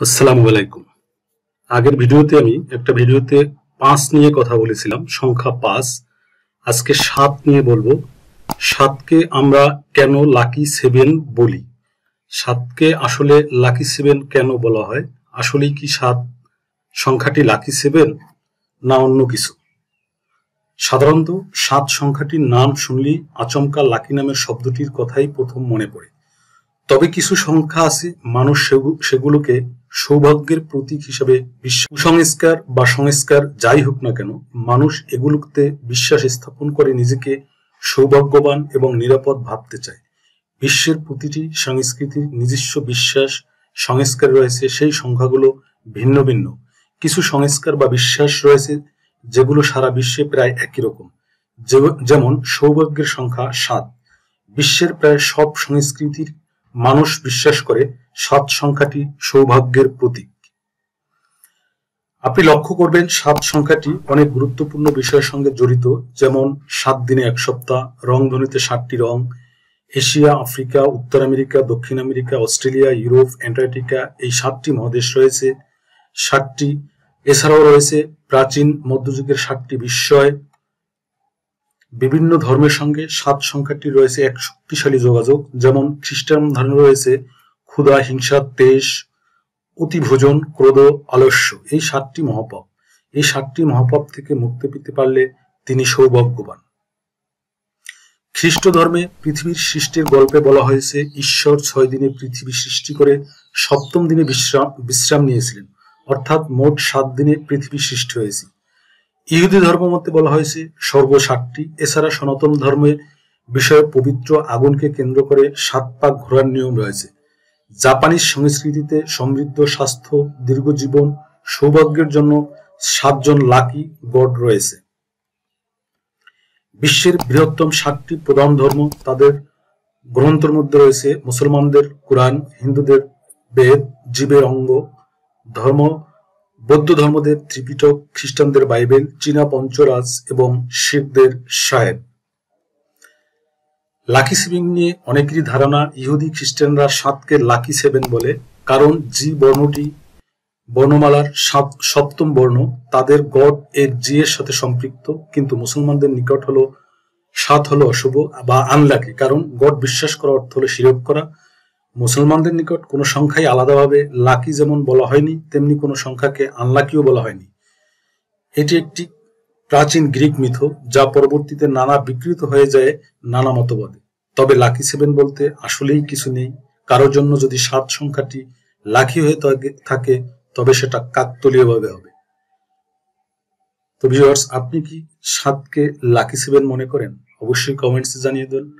আসসালামু আলাইকুম। আগের ভিডিওতে আমি একটা ভিডিওতে পাঁচ নিয়ে কথা বলেছিলাম, সংখ্যা পাঁচ। আজকে সাত নিয়ে বলব। সাতকে আমরা কেন লাকি সেভেন বলি? সাতকে আসলে লাকি সেভেন কেন বলা হয়? আসলেই কি সাত সংখ্যাটি লাকি সেভেন না অন্য কিছু? সাধারণত সাত সংখ্যাটির নাম শুনলেই আচমকা লাকি নামের শব্দটির কথাই প্রথম মনে পড়ে। তবে কিছু সংখ্যা আছে, মানুষ সেগু- সেগুলোকে সৌভাগ্যের প্রতীক হিসেবে কুসংস্কার বা সংস্কার যাই হোক না কেন, মানুষ এগুলোতে বিশ্বাস স্থাপন করে নিজেকে সৌভাগ্যবান এবং নিরাপদ ভাবতে চায়। বিশ্বের প্রতিটি সংস্কৃতির নিজস্ব বিশ্বাস, সংস্কার রয়েছে, সেই সংখ্যাগুলো ভিন্ন ভিন্ন। কিছু সংস্কার বা বিশ্বাস রয়েছে যেগুলো সারা বিশ্বে প্রায় একই রকম। যেমন সৌভাগ্যের সংখ্যা সাত। বিশ্বের প্রায় সব সংস্কৃতির মানুষ বিশ্বাস করে সাত সংখ্যাটি সৌভাগ্যের প্রতীক। আপনি লক্ষ্য করবেন সাত সংখ্যাটি অনেক গুরুত্বপূর্ণ বিষয়ের সঙ্গে জড়িত, যেমন সাত দিনে এক সপ্তাহ রংধনুতে সাতটি রং, এশিয়া, আফ্রিকা, উত্তর আমেরিকা, দক্ষিণ আমেরিকা, অস্ট্রেলিয়া, ইউরোপ, অ্যান্টার্কটিকা, এই সাতটি মহাদেশ রয়েছে। সাতটি, এছাড়াও রয়েছে প্রাচীন, মধ্যযুগের সাতটি বিস্ময়। বিভিন্ন ধর্মের সঙ্গে সাত সংখ্যাটি রয়েছে এক শক্তিশালী যোগাযোগ, যেমন খ্রিস্টান ধর্মে রয়েছে ক্ষুধা, হিংসা তেজ অতিভোজন, ক্রোধ, আলস্য, এই সাতটি মহাপাপ। এই সাতটি মহাপাপ থেকে মুক্তি পেতে পারলে তিনি সৌভাগ্যবান। খ্রিস্ট ধর্মে পৃথিবীর সৃষ্টির গল্পে বলা হয়েছে, ঈশ্বর ছয় দিনে পৃথিবী সৃষ্টি করে সপ্তম দিনে বিশ্রাম বিশ্রাম নিয়েছিলেন। অর্থাৎ মোট সাত দিনে পৃথিবী সৃষ্টি হয়েছে। ইহুদি ধর্ম মতে বলা হয়েছে, স্বর্গ সাতটি। এছাড়া সনাতন ধর্মের বিষয়ে পবিত্র আগুনকে কেন্দ্র করে সাত পাক ঘোরার নিয়ম রয়েছে। জাপানিজ সংস্কৃতিতে সমৃদ্ধ স্বাস্থ্য দীর্ঘ জীবন সৌভাগ্যের জন্য সাতজন লাকি গড রয়েছে। বিশ্বের বৃহত্তম সাতটি প্রধান ধর্ম তাদের গ্রন্থের মধ্যে রয়েছে মুসলমানদের কোরআন, হিন্দুদের বেদ, জীবের অঙ্গ, ধর্ম, বৌদ্ধ ধর্মদের ত্রিপিটক, খ্রিস্টানদের বাইবেল, চীনা পঞ্চরাজ এবং শিখদের সাহেব। লাকি সেভেন নিয়ে অনেকেরই ধারণা, ইহুদি খ্রিস্টানরা সাতকে লাকি সেভেন বলে। কারণ জি বর্ণটি বর্ণমালার সপ্তম বর্ণ। তাদের গড এর জি এর সাথে সম্পৃক্ত। কিন্তু মুসলমানদের নিকট হলো, সাত হলো অশুভ বা আনলাকি কারণ গড বিশ্বাস করা অর্থ হলো শিরক করা। মুসলমানদের নিকট কোনো সংখ্যাই আলাদাভাবে লাকি যেমন বলা হয়নি, তেমনি কোনো সংখ্যাকে আনলাকিও বলা হয়নি। এটি একটি প্রাচীন গ্রিক মিথ যা পরবর্তীতে নানা বিকৃত হয়ে যায় নানা মতবাদে। তবে লাকি সেভেন বলতে আসলেই কিছু নেই। কারোর জন্য যদি সাত সংখ্যাটি লাকি হয়ে থাকে- তবে সেটা কাকতলীয়ভাবে হবে। তো ভিউয়ার্স আপনি কি সাতকে লাকি সেভেন মনে করেন? অবশ্যই কমেন্টসে জানিয়ে দেন।